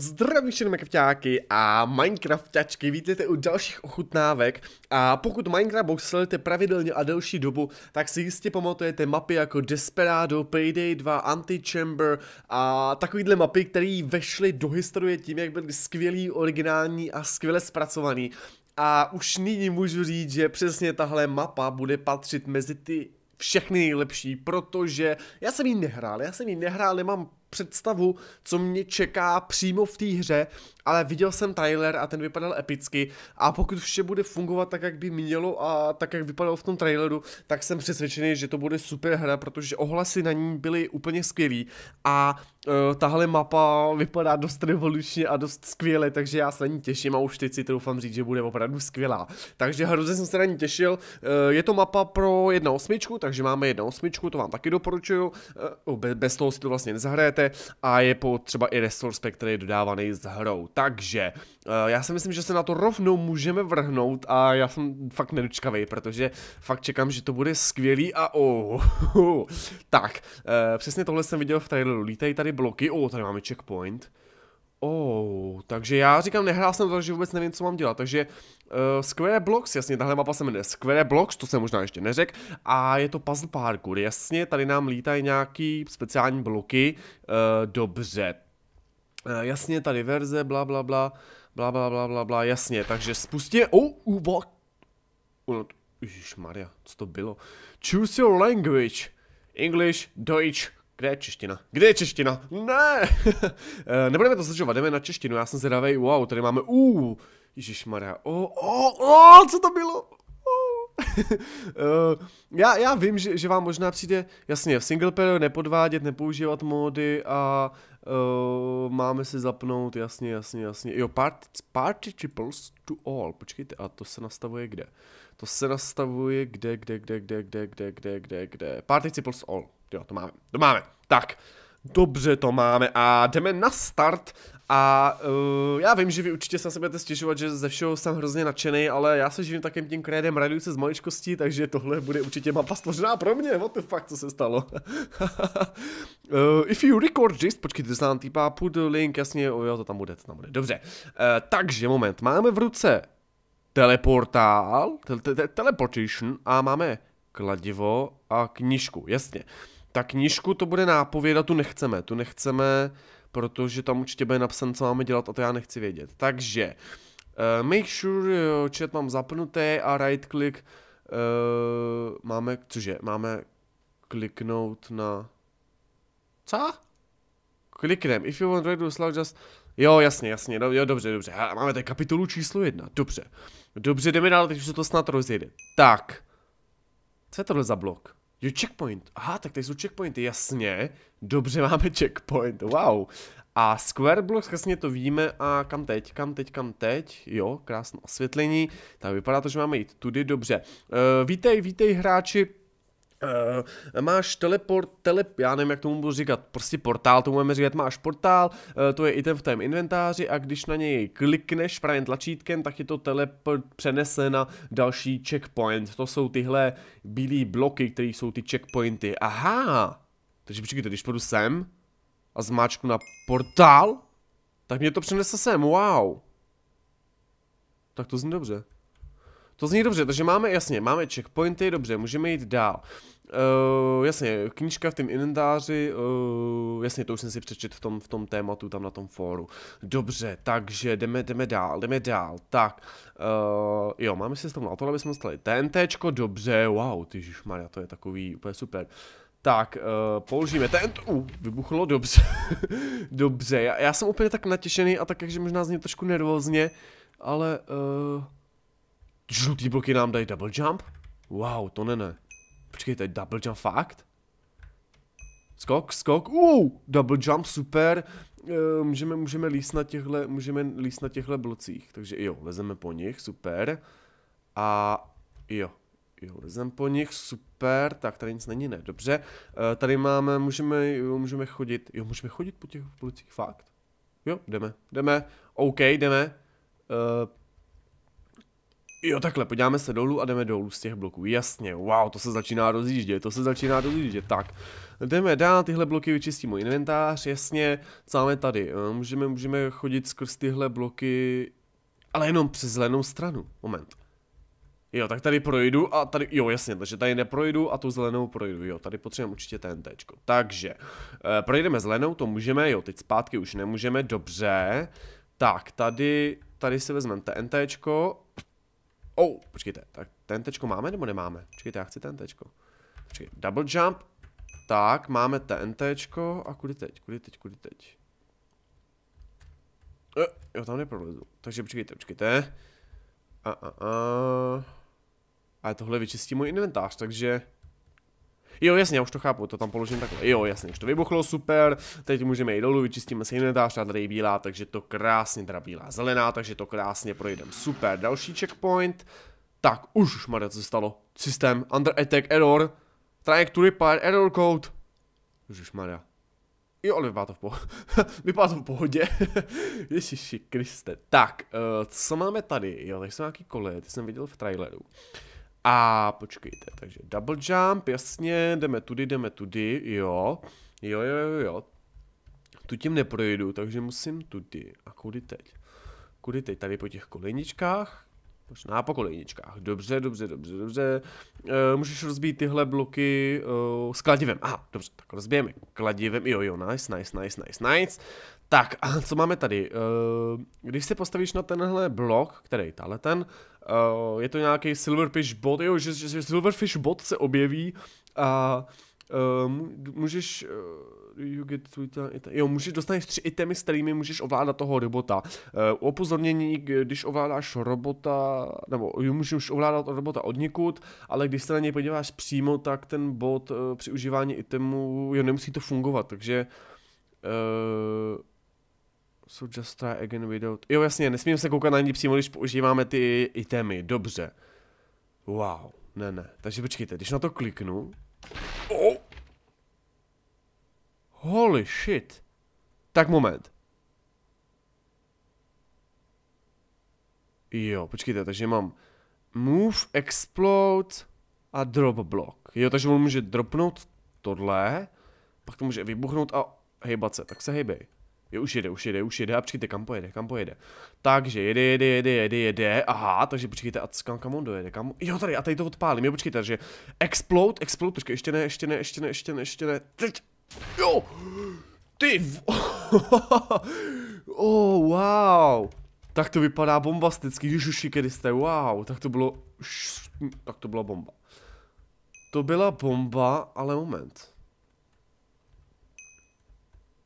Zdravím všechny Minecraftáky a Minecraftačky, vítejte u dalších ochutnávek a pokud Minecraft sledujete pravidelně a delší dobu, tak si jistě pamatujete mapy jako Desperado, Payday 2, Antichamber a takovýhle mapy, které vešly do historie tím, jak byly skvělý, originální a skvěle zpracovaný. A už nyní můžu říct, že přesně tahle mapa bude patřit mezi ty všechny nejlepší, protože já jsem jí nehrál, já jsem jí nehrál, nemám představu, co mě čeká přímo v té hře, ale viděl jsem trailer a ten vypadal epicky a pokud vše bude fungovat tak, jak by mělo a tak, jak vypadalo v tom traileru, tak jsem přesvědčený, že to bude super hra, protože ohlasy na ní byly úplně skvělý a uh, tahle mapa vypadá dost revolučně a dost skvěle, takže já se na ní těším a už teď si troufám říct, že bude opravdu skvělá. Takže hrozně jsem se na ní těšil. Uh, je to mapa pro jedna osmičku, takže máme jedna osmičku, to vám taky doporučuju. Uh, bez toho si to vlastně nezahrajete a je po třeba i Resource Pack, který je dodávaný s hrou. Takže uh, já si myslím, že se na to rovnou můžeme vrhnout a já jsem fakt nedočkavý, protože fakt čekám, že to bude skvělý a oh. Tak, uh, přesně tohle jsem viděl v traileru. Lítají tady bloky, oh, tady máme checkpoint. Oh, takže já říkám, nehrál jsem to, takže vůbec nevím, co mám dělat. Takže uh, Square Blocks, jasně, tahle mapa se jmenuje Square Blocks, to jsem možná ještě neřekl. A je to puzzle parkour, jasně, tady nám lítají nějaký speciální bloky. Uh, dobře, Uh, jasně, tady verze, bla bla bla, bla bla bla bla bla, jasně, takže spustě, oh, uh, what? Uh, Maria, co to bylo? Choose your language. English, Deutsch, kde je čeština? Kde je čeština? Ne! uh, nebudeme to zdržovat, jdeme na češtinu, já jsem zvědavej, wow, tady máme, uh, Maria, oh, oh, oh, co to bylo? uh, já, já vím, že, že vám možná přijde, jasně, v single player nepodvádět, nepoužívat módy a uh, máme si zapnout, jasně, jasně, jasně. Jo, part, participles to all, počkejte, a to se nastavuje kde? To se nastavuje kde, kde, kde, kde, kde, kde, kde, kde, kde, participles all, jo, to máme, to máme, tak. Dobře to máme a jdeme na start a uh, já vím, že vy určitě se budete stěžovat, že ze všeho jsem hrozně nadšený, ale já se živím takým tím krédem, se z maličkostí, takže tohle bude určitě mapa stvořená pro mě, what the fuck, co se stalo. uh, if you record this, počkejte, znám týpa, put link, jasně, oh, jo, to tam bude, to tam bude, dobře. Uh, takže, moment, máme v ruce teleportál, te te teleportation a máme kladivo a knížku, jasně. Ta knížku to bude nápověda, tu nechceme, tu nechceme, protože tam určitě bude napsané, co máme dělat a to já nechci vědět. Takže, uh, make sure jo, chat mám zapnutý a right click, uh, máme, cože, máme kliknout na, co? Kliknem, if you want to do slide just, jo, jasně, jasně, do, jo, dobře, dobře, ha, máme tady kapitolu číslo jedna, dobře. Dobře, jdeme dál, teď už se to snad rozjede. Tak, co je tohle za blok? Jo, checkpoint. Aha, tak tady jsou checkpointy, jasně. Dobře, máme checkpoint, wow. A Square Blocks, jasně to víme a kam teď, kam teď, kam teď, jo, krásné osvětlení, tak vypadá to, že máme jít tudy, dobře. Uh, vítej, vítej hráči, Uh, máš teleport, telep, já nevím, jak tomu budu říkat, prostě portál, tomu budeme říkat, máš portál, uh, to je item v tém inventáři a když na něj klikneš pravým tlačítkem, tak je to teleport přenese na další checkpoint. To jsou tyhle bílé bloky, které jsou ty checkpointy. Aha! Takže počkejte, když půjdu sem a zmáčknu na portál, tak mě to přenese sem, wow. Tak to zní dobře. To zní dobře, takže máme, jasně, máme checkpointy, dobře, můžeme jít dál. Uh, jasně, knížka v tom inventáři, uh, jasně, to už jsem si přečet v tom, v tom tématu, tam na tom fóru. Dobře, takže jdeme, jdeme dál, jdeme dál. Tak, uh, jo, máme si na to, aby jsme dostali TNTčko, dobře, wow, ty Maria, to je takový úplně super. Tak, uh, použijeme ten, uh, vybuchlo, dobře, dobře, já, já jsem úplně tak natěšený a tak, takže možná zní trošku nervózně, ale, uh, žlutý bloky nám dají double jump? Wow, to ne, ne. Počkejte, double jump fakt? Skok, skok, uh, double jump, super. Uh, můžeme, můžeme líst na těchhle, můžeme líst na těchhle blocích, takže jo, lezeme po nich, super. A jo, jo, lezem po nich, super, tak tady nic není, ne, dobře. Uh, tady máme, můžeme, jo, můžeme chodit, jo, můžeme chodit po těch blocích, fakt? Jo, jdeme, jdeme, OK, jdeme. Uh, Jo, takhle, podíváme se dolů a jdeme dolů z těch bloků. Jasně, wow, to se začíná rozjíždět, to se začíná rozjíždět. Tak, jdeme dál, tyhle bloky vyčistím můj inventář, jasně, co máme tady? Eh, můžeme, můžeme chodit skrz tyhle bloky, ale jenom přes zelenou stranu. Moment. Jo, tak tady projdu a tady, jo jasně, takže tady neprojdu a tu zelenou projdu, jo, tady potřebujeme určitě TNTčko. Takže, e, projdeme zelenou, to můžeme, jo, teď zpátky už nemůžeme, dobře. Tak, tady, tady si vezmeme TNTčko. Oh, počkejte, tak TNTčko máme nebo nemáme? Počkejte, já chci TNTčko. Počkejte, double jump. Tak, máme TNTčko a kudy teď, kudy teď, kudy teď. E, jo, tam neprolezu. Takže počkejte, počkejte. A, a, a. Ale tohle vyčistí můj inventář, takže... Jo, jasně, já už to chápu, to tam položím takhle. Jo, jasně, už to vybuchlo, super. Teď můžeme jít dolů, vyčistíme si inventář, tady je bílá, takže to krásně, teda bílá zelená, takže to krásně projdeme. Super, další checkpoint. Tak, už, už Maria, co se stalo? Systém, under attack, error. Trying to repair, error code. Maria. Jo, ale vypadá to v pohodě. vypadá to v pohodě. Ježiši Kriste. Tak, uh, co máme tady? Jo, tady jsou nějaký koleje, ty jsem viděl v traileru. A počkejte, takže double jump, jasně, jdeme tudy, jdeme tudy, jo. Jo, jo, jo, jo. Tu tím neprojdu, takže musím tudy. A kudy teď? Kudy teď? Tady po těch kolejničkách? Možná po kolejničkách. Dobře, dobře, dobře, dobře. E, můžeš rozbít tyhle bloky e, s kladivem. Aha, dobře, tak rozbijeme kladivem. Jo, jo, nice, nice, nice, nice, nice. Tak, a co máme tady? E, když se postavíš na tenhle blok, který tahle ten, e, je to nějaký Silverfish bot, jo, že, že Silverfish bot se objeví a Uh, můžeš, uh, you get jo, můžeš, dostaneš tři itemy, s kterými můžeš ovládat toho robota. Uh, opozornění, když ovládáš robota, nebo můžeš ovládat robota od nikud, ale když se na něj podíváš přímo, tak ten bot uh, při užívání itemů, jo, nemusí to fungovat, takže uh, so just try again without... Jo, jasně, nesmím se koukat na ní přímo, když používáme ty itemy, dobře. Wow, ne, ne, takže počkejte, když na to kliknu, Oh. Holy shit. Tak moment. Jo, počkejte, takže mám move, explode a drop block. Jo, takže on může dropnout tohle, pak to může vybuchnout a hejbat se, tak se hejbej. Jo, už jede, už jede, už jede. A počkejte, kam pojede, kam pojede. Takže jede, jede, jede, jede, jede, aha, takže počkejte, a kam, kam on dojede, kam, jo tady, a tady to odpálím, jo, počkejte, takže explode, explode, počkej, ještě ne, ještě ne, ještě ne, ještě ne, ještě ne, teď, jo, ty, v... oh, wow, tak to vypadá bombasticky, ježiši, kedy jste, wow, tak to bylo, tak to byla bomba. To byla bomba, ale moment.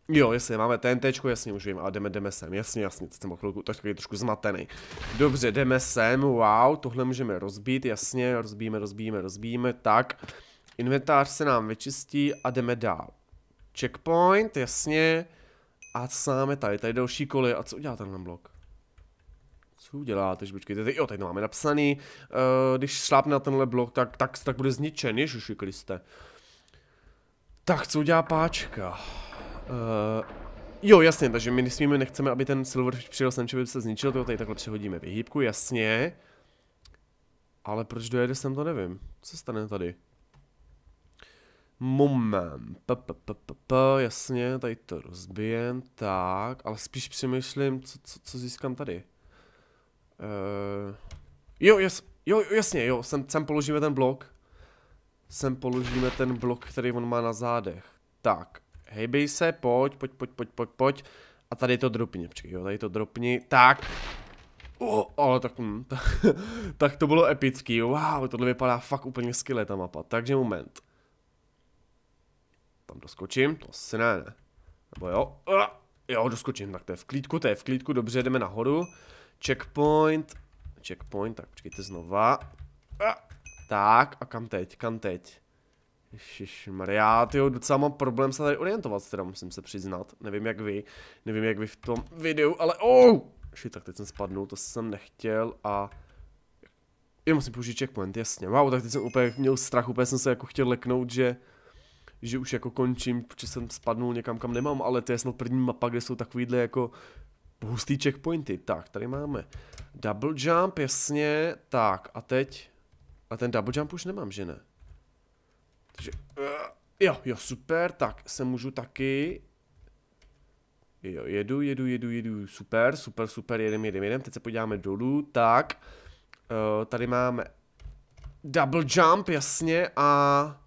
Jo, jasně, máme TNT, jasně už vím, ale jdeme, jdeme sem, jasně, jasně, teď jsem o chvilku tak takový trošku zmatený. Dobře, jdeme sem, wow, tohle můžeme rozbít, jasně, rozbíme, rozbíme, rozbíme, tak. Inventář se nám vyčistí a jdeme dál. Checkpoint, jasně. A co máme tady, tady další koly, a co udělá tenhle blok? Co udělá, takže počkejte, jo, tady to máme napsaný, uh, když šlápne na tenhle blok, tak, tak, tak bude zničen, ježiši Kriste. Tak, co udělá páčka? Uh, jo, jasně, takže my nesmíme, nechceme, aby ten Silverfish přijel sem, že by se zničil, to tady takhle přehodíme vyhýbku, jasně. Ale proč dojede sem, to nevím. Co stane tady? Moment, p, p, p, p, p, jasně, tady to rozbijem, tak, ale spíš přemýšlím, co, co, co získám tady. Uh, jo, jas, jo, jasně, jo, sem, sem položíme ten blok. Sem položíme ten blok, který on má na zádech. Tak, hejbej se, pojď, pojď, pojď, pojď, pojď, pojď. A tady to dropni, počkej, jo, tady to dropni, tak. Oh, ale tak, hm, tak, tak to bylo epický, wow, tohle vypadá fakt úplně skvěle ta mapa, takže moment. Tam doskočím, to asi ne, ne. Nebo jo, jo, doskočím, tak to je v klídku, to je v klídku, dobře, jdeme nahoru. Checkpoint, checkpoint, tak počkejte znova. Tak, a kam teď, kam teď? Ježišmarja, tyjo, docela mám problém se tady orientovat, teda musím se přiznat. Nevím jak vy, nevím jak vy v tom videu, ale oh! Shit, tak teď jsem spadnul, to jsem nechtěl a... Já musím použít checkpoint, jasně. Wow, tak teď jsem úplně měl strach, úplně jsem se jako chtěl leknout, že... Že už jako končím, protože jsem spadnul někam, kam nemám, ale to je snad první mapa, kde jsou takovýhle jako hustý checkpointy. Tak, tady máme double jump, jasně. Tak, a teď... A ten double jump už nemám, že ne? Takže... Uh, jo, jo, super, tak se můžu taky... Jo, jedu, jedu, jedu, jedu, super, super, super, jedem, jedem, jedem, teď se podíváme dolů, tak... Uh, tady máme double jump, jasně, a...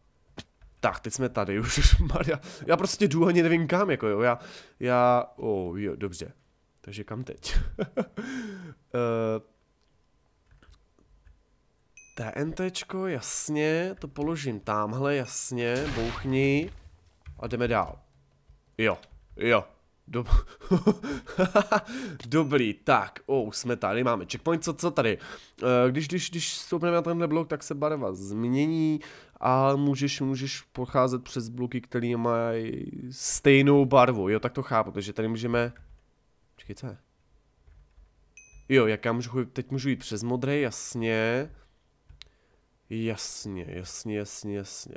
Tak, teď jsme tady, už Maria. Já prostě jdu ani nevím kam, jako jo, já, já, oh, jo, dobře. Takže kam teď? uh, TNTčko, jasně, to položím tamhle, jasně, bouchni a jdeme dál. Jo, jo, Dob Dobrý, tak, oh, jsme tady, máme checkpoint, co, co tady? Uh, když, když, když stoupneme na tenhle blok, tak se barva změní a můžeš, můžeš pocházet přes bloky, které mají stejnou barvu, jo, tak to chápu, takže tady můžeme... Počkej, co je? Jo, jak já můžu, teď můžu jít přes modré, jasně. Jasně, jasně, jasně, jasně.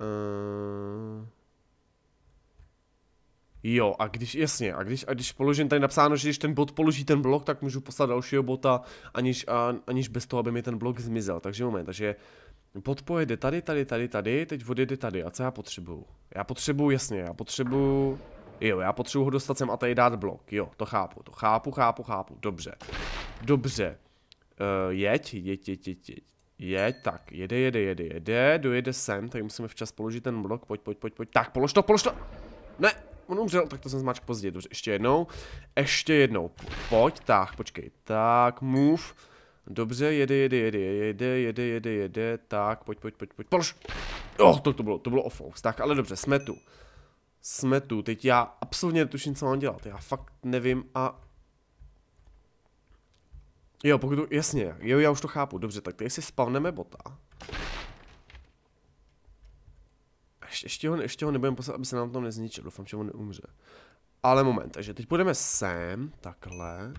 Uh... Jo, a když, jasně, a když, a když položím tady napsáno, že když ten bot položí ten blok, tak můžu poslat dalšího bota, aniž, a, aniž bez toho, aby mi ten blok zmizel. Takže moment, takže bot pojede tady, tady, tady, tady, teď odjede tady. A co já potřebuju? Já potřebuju, jasně, já potřebuju... Jo, já potřebuji ho dostat sem a tady dát blok. Jo, to chápu, to chápu, chápu, chápu. Dobře. Dobře. Uh, jeď, jeď, jeď, jeď, jeď. Jeď, tak, jede, jede, jede, jede, dojede sem, tady musíme včas položit ten blok, pojď, pojď, pojď, pojď. Tak, polož to, polož to. Ne, on umřel, tak to jsem zmáčk pozdě, dobře, ještě jednou. Ještě jednou, pojď, tak, počkej, tak, move. Dobře, jede, jede, jede, jede, jede, jede, jede, tak, pojď, pojď, pojď, pojď, polož. Oh, to, to bylo, to bylo off tak, ale dobře, jsme tu. Jsme tu, teď já absolutně netuším, co mám dělat, já fakt nevím a... Jo, pokud jasně, jo, já už to chápu, dobře, tak teď si spavneme bota. Ještě, ještě, ho, ještě ho nebudeme poslat, aby se nám to nezničil. Doufám, že on neumře. Ale moment, takže teď půjdeme sem, takhle.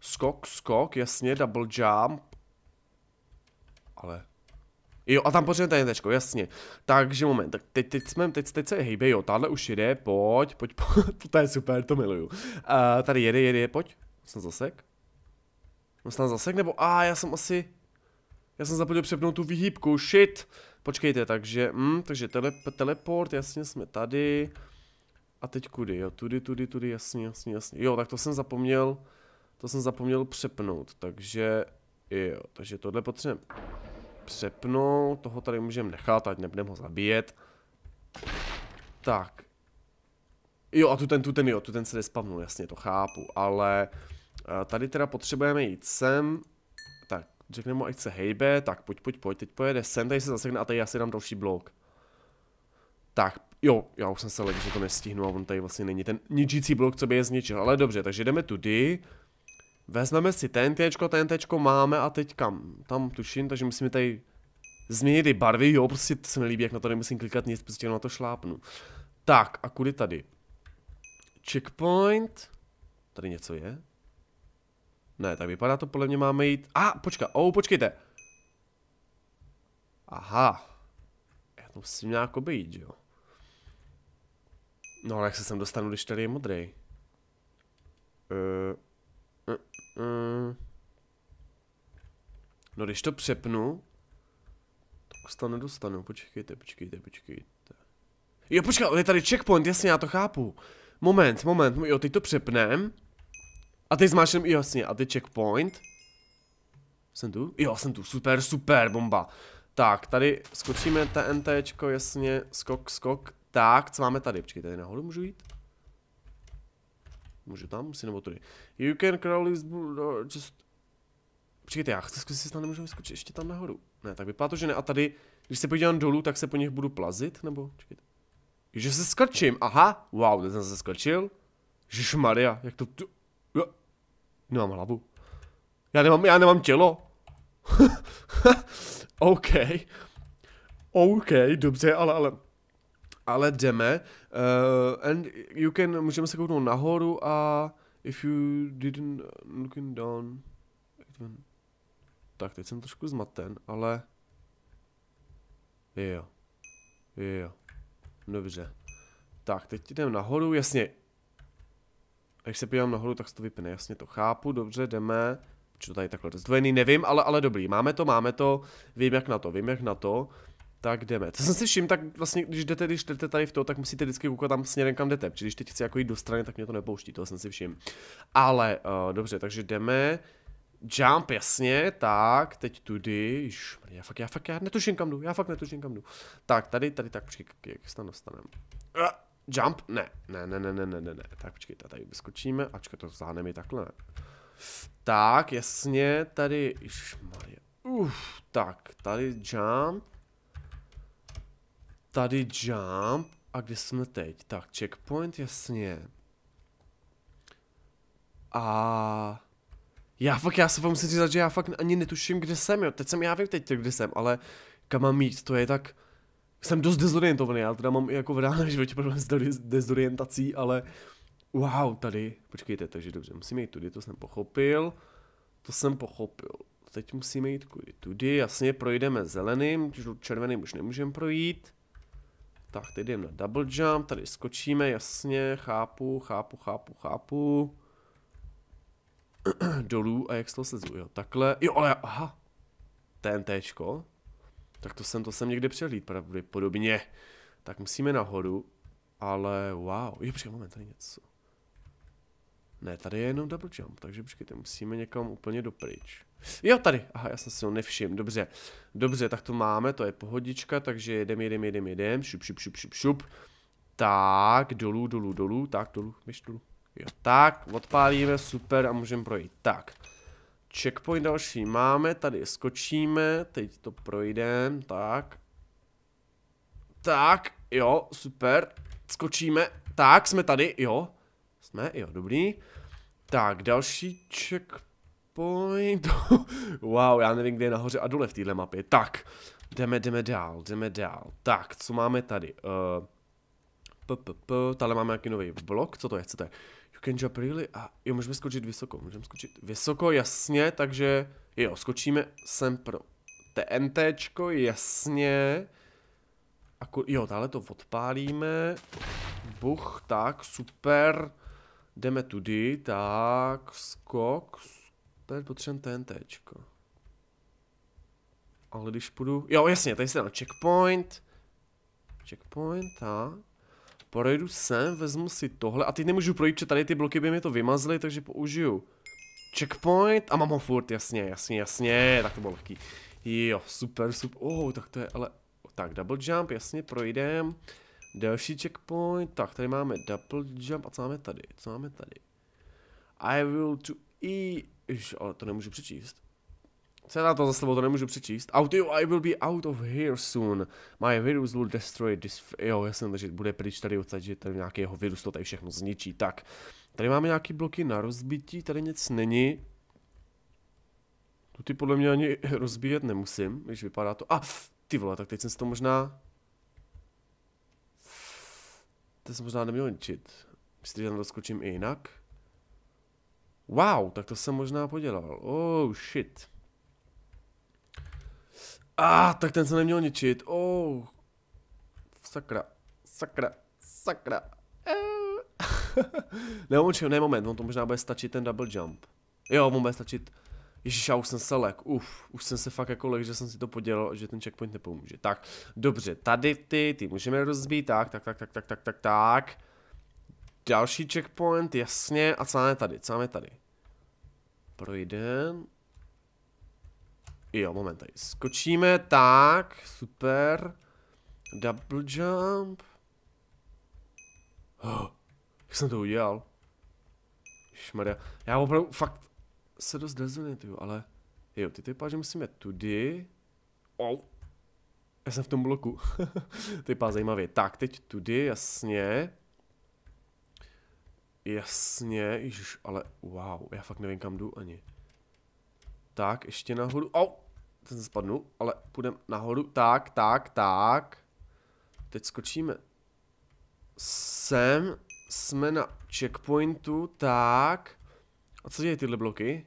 Skok, skok, jasně, double jump. Ale... Jo, a tam potřebujeme tady tečko, jasně. Takže moment, tak teď, teď jsme, teď, teď se hejbe, jo, tahle už jede, pojď, pojď, pojď, to je super, to miluju. Uh, tady jede, jede, pojď, jsem zasek. Jsem zasek, nebo, a ah, já jsem asi, já jsem zapomněl přepnout tu výhybku, shit. Počkejte, takže, hm, takže tele, teleport, jasně jsme tady. A teď kudy, jo, tudy, tudy, tudy, jasně, jasně, jasně. Jo, tak to jsem zapomněl, to jsem zapomněl přepnout, takže, jo, takže tohle potřebujeme přepnout, toho tady můžeme nechat, ať nebudeme ho zabíjet. Tak. Jo, a tu ten, tu ten, jo, tu ten se nespavnul, jasně, to chápu, ale tady teda potřebujeme jít sem, Řekne mu, ať se hejbe, tak pojď, pojď, pojď, teď pojede sem, tady se zasekne a tady já si dám další blok. Tak, jo, já už jsem se ledl, že to nestihnu a on tady vlastně není ten ničící blok, co by je zničil, ale dobře, takže jdeme tudy. Vezmeme si TNTčko, TNTčko máme a teď kam? Tam tuším, takže musíme tady změnit i barvy, jo, prostě to se mi líbí, jak na to nemusím klikat nic, prostě na to šlápnu. Tak, a kudy tady? Checkpoint. Tady něco je? Ne, tak vypadá to, podle mě máme jít... A, ah, počka, oh, počkejte. Aha. Já to musím nějak obejít, jo. No, ale jak se sem dostanu, když tady je modrý? Uh, uh, uh. No, když to přepnu, tak se tam nedostanu. Počkejte, počkejte, počkejte. Jo, počkej, je tady checkpoint, jasně, já to chápu. Moment, moment, jo, teď to přepnem. A teď zmáčknem, jasně, a teď checkpoint. Jsem tu? Jo, jsem tu, super, super, bomba. Tak, tady skočíme TNTčko, jasně, skok, skok. Tak, co máme tady? Počkej, tady nahoru můžu jít? Můžu tam? Musím nebo tady. You can crawl this just... Počkejte, já chci zkusit, jestli nemůžu vyskočit ještě tam nahoru. Ne, tak vypadá to, že ne. A tady, když se podívám dolů, tak se po nich budu plazit, nebo? Počkejte. Že se skrčím, aha, wow, teď jsem se skrčil. Maria, jak to... Nemám hlavu. Já nemám, já nemám tělo. OK. OK, dobře, ale, ale, ale jdeme. Uh, and you can, můžeme se kouknout nahoru a if you didn't looking down. Tak, teď jsem trošku zmaten, ale... Jo. Jo. Dobře. Tak, teď jdeme nahoru, jasně. Když se podívám nahoru, tak se to vypne, jasně to chápu, dobře, jdeme. To tady takhle rozdvojený, nevím, ale, ale dobrý, máme to, máme to, vím jak na to, vím jak na to. Tak jdeme. To jsem si všiml, tak vlastně, když jdete, když jdete tady v to, tak musíte vždycky koukat tam směrem, kam jdete. Protože když teď chci jako jít do strany, tak mě to nepouští, to jsem si všiml. Ale, uh, dobře, takže jdeme. Jump, jasně, tak, teď tudy, já fakt, já fakt, já netuším kam jdu, já fakt netuším kam jdu. Tak, tady, tady, tak, počkej, jak se tam dostaneme. Jump? Ne, ne, ne, ne, ne, ne, ne, ne. Tak počkejte, tady vyskočíme. Ačka to vzdáhneme i takhle, ne. Tak, jasně, tady, ježišmarja. Uf, tak, tady jump. Tady jump. A kde jsme teď? Tak, checkpoint, jasně. A... Já fakt, já se vám musím říct, že já fakt ani netuším, kde jsem, jo. Teď jsem, já vím teď, kde jsem, ale kam mám jít, to je tak jsem dost dezorientovaný, já teda mám i jako v reálném životě problém s dezorientací, ale... Wow, tady, počkejte, takže dobře, musíme jít tudy, to jsem pochopil. To jsem pochopil. Teď musíme jít kudy tudy, jasně, projdeme zeleným, červeným už nemůžeme projít. Tak, teď jdeme na double jump, tady skočíme, jasně, chápu, chápu, chápu, chápu. Dolů a jak z toho slezu, jo, takhle, jo, ale, aha, TNTčko. Tak to jsem, to jsem někde přehlíd pravděpodobně. Tak musíme nahoru, ale wow, jo, počkej, moment, tady něco. Ne, tady je jenom double jump, takže počkejte, musíme někam úplně dopryč. Jo, tady, aha, já jsem si ho nevšiml, dobře. Dobře, tak to máme, to je pohodička, takže jedem, jedem, jedem, jedem, šup, šup, šup, šup, šup. Tak, dolů, dolů, dolů, tak, dolů, myš dolů. Jo, tak, odpálíme, super a můžeme projít. Tak, checkpoint další máme, tady skočíme, teď to projdeme, tak. Tak, jo, super, skočíme, tak, jsme tady, jo. Jsme, jo, dobrý. Tak, další checkpoint. wow, já nevím, kde je nahoře a dole v téhle mapě. Tak, jdeme, jdeme dál, jdeme dál. Tak, co máme tady? Uh, p, p, p, tady máme nějaký nový blok, co to je, je? You can jump really? A jo, můžeme skočit vysoko, můžeme skočit vysoko, jasně, takže jo, skočíme sem pro TNTčko, jasně. Ako, jo, dále to odpálíme. Buch, tak, super. Jdeme tudy, tak, skok, tady potřebujeme TNTčko. Ale když půjdu, jo jasně, tady se na checkpoint. Checkpoint, tak. Projdu sem, vezmu si tohle a teď nemůžu projít, protože tady ty bloky by mi to vymazly, takže použiju checkpoint a mám ho furt, jasně, jasně, jasně, tak to bylo lehký. Jo, super, super, oh, tak to je ale, tak double jump, jasně, projdem. Další checkpoint, tak tady máme double jump a co máme tady, co máme tady? I will to e... Ale to nemůžu přečíst. Co na to za slovo, to nemůžu přečíst. Out, yo, I will be out of here soon. My virus will destroy this... Jo, jasně, takže bude pryč tady odsaď, že tady nějaký jeho virus to tady všechno zničí. Tak, tady máme nějaký bloky na rozbití, tady nic není. Tu ty podle mě ani rozbíjet nemusím, když vypadá to... A, ah, ty vole, tak teď jsem si to možná... To jsem možná neměl ničit. Myslíte, že na to skočím i jinak? Wow, tak to jsem možná podělal. Oh, shit. Ah, tak ten jsem neměl ničit. Oh. Sakra. Sakra. Sakra. ne, ne, moment, on to možná bude stačit ten double jump. Jo, on bude stačit. Ježíš, já už jsem se lek, uf, už jsem se fakt jako lek, že jsem si to podělal, že ten checkpoint nepomůže. Tak, dobře, tady ty, ty můžeme rozbít, tak, tak, tak, tak, tak, tak, tak, tak. Další checkpoint, jasně, a co máme tady, co máme tady? Projdem. Jo, moment, tady skočíme, tak, super. Double jump. Oh, jak jsem to udělal? Šmarja, já opravdu fakt se dost dezorientuju, ale jo, ty to vypadá, že musíme tudy. Oh. Já jsem v tom bloku. to vypadá zajímavě. Tak, teď tudy, jasně. Jasně, ježiš, ale wow, já fakt nevím kam jdu ani. Tak, ještě nahoru, au, ten spadnu, ale půjdeme nahoru, tak, tak, tak. Teď skočíme. Sem jsme na checkpointu, tak. A co dějí tyhle bloky?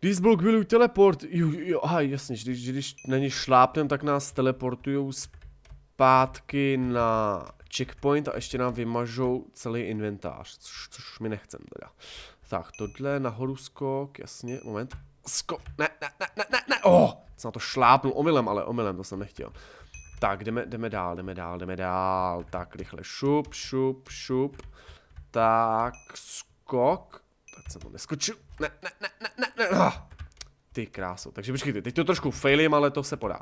This block will teleport, jo, jo, aha, jasně, když, když na ně šlápnem, tak nás teleportujou zpátky na checkpoint a ještě nám vymažou celý inventář, což, což mi nechcem teda. Tak, tohle nahoru skok, jasně, moment. Skok, ne, ne, ne, ne, ne, ne, oh, jsem na to šlápnul omylem, ale omylem, to jsem nechtěl. Tak, jdeme, jdeme dál, jdeme dál, jdeme dál. Tak, rychle šup, šup, šup. Tak, skok. Tak jsem to neskočil. Ne, ne, ne, ne, ne, ne. Ah. Ty krásu. Takže počkejte, teď to trošku failím, ale to se podá.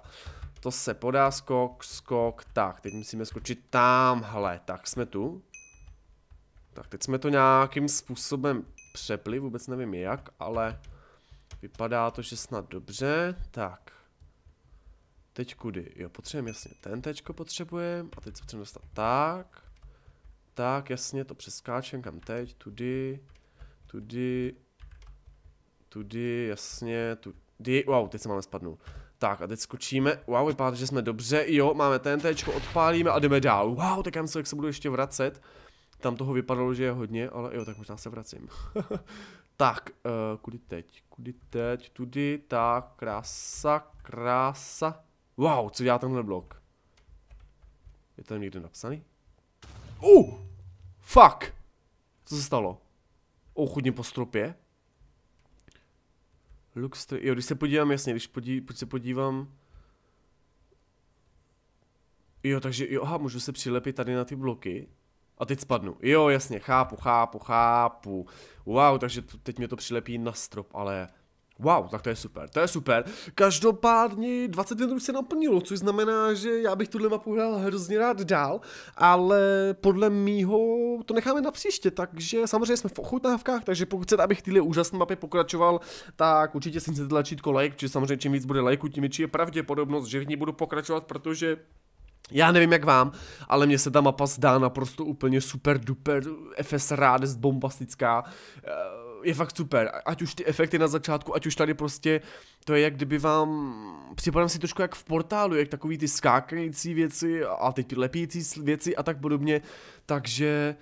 To se podá, skok, skok. Tak, teď musíme skočit tamhle. Tak, jsme tu. Tak, teď jsme to nějakým způsobem přepli, vůbec nevím jak, ale vypadá to, že snad dobře. Tak. Teď kudy? Jo, potřebujeme jasně ten tečko potřebujeme a teď se potřebujeme dostat tak. Tak, jasně, to přeskáčem, kam teď, tudy, tudy, tudy, jasně, tudy, wow, teď se máme spadnout. Tak a teď skočíme, wow, vypadá že jsme dobře, jo, máme ten tečko, odpálíme a jdeme dál. Wow, tak já myslím, jak se budu ještě vracet. Tam toho vypadalo, že je hodně, ale jo, tak možná se vracím. tak, uh, kudy teď, kudy teď, tudy, tak, krása, krása. Wow, co dělá tenhle blok? Je tam někde napsaný? Uh! Fuck! Co se stalo? Oh, chodím po stropě. Looks to... Jo, když se podívám, jasně, když podí... se podívám... Jo, takže, jo, aha, můžu se přilepit tady na ty bloky. A teď spadnu. Jo, jasně, chápu, chápu, chápu. Wow, takže teď mě to přilepí na strop, ale Wow, tak to je super, to je super. Každopádně 20 minut se naplnilo, což znamená, že já bych tuhle mapu hrál hrozně rád dál, ale podle mýho to necháme na příště, takže samozřejmě jsme v ochutnávkách, takže pokud chcete, abych tyhle úžasné mapy pokračoval, tak určitě si tlačítko like, protože samozřejmě čím víc bude lajku, tím větší je pravděpodobnost, že v ní budu pokračovat, protože já nevím jak vám, ale mně se ta mapa zdá naprosto úplně super duper FS rádes bombastická. Uh, je fakt super, ať už ty efekty na začátku, ať už tady prostě, to je jak kdyby vám, připadám si trošku jak v portálu, jak takový ty skákající věci a teď ty lepící věci a tak podobně, takže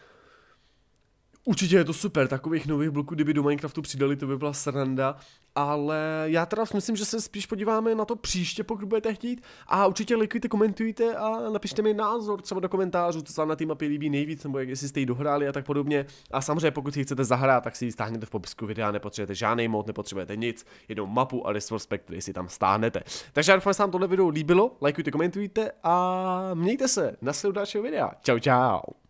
Určitě je to super, takových nových bloků, kdyby do Minecraftu přidali, to by byla sranda, ale já teda myslím, že se spíš podíváme na to příště, pokud budete chtít a určitě likujte, komentujte a napište mi názor třeba do komentářů, co se vám na té mapě líbí nejvíc, nebo jak jestli jste ji dohráli a tak podobně. A samozřejmě pokud si chcete zahrát, tak si ji stáhněte v popisku videa, nepotřebujete žádný mod, nepotřebujete nic, jenom mapu a Resource Spectre si tam stáhnete. Takže já doufám, že se vám tohle video líbilo, lajkujte, komentujte a mějte se, na dalšího videa. Čau čau.